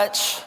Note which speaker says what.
Speaker 1: much.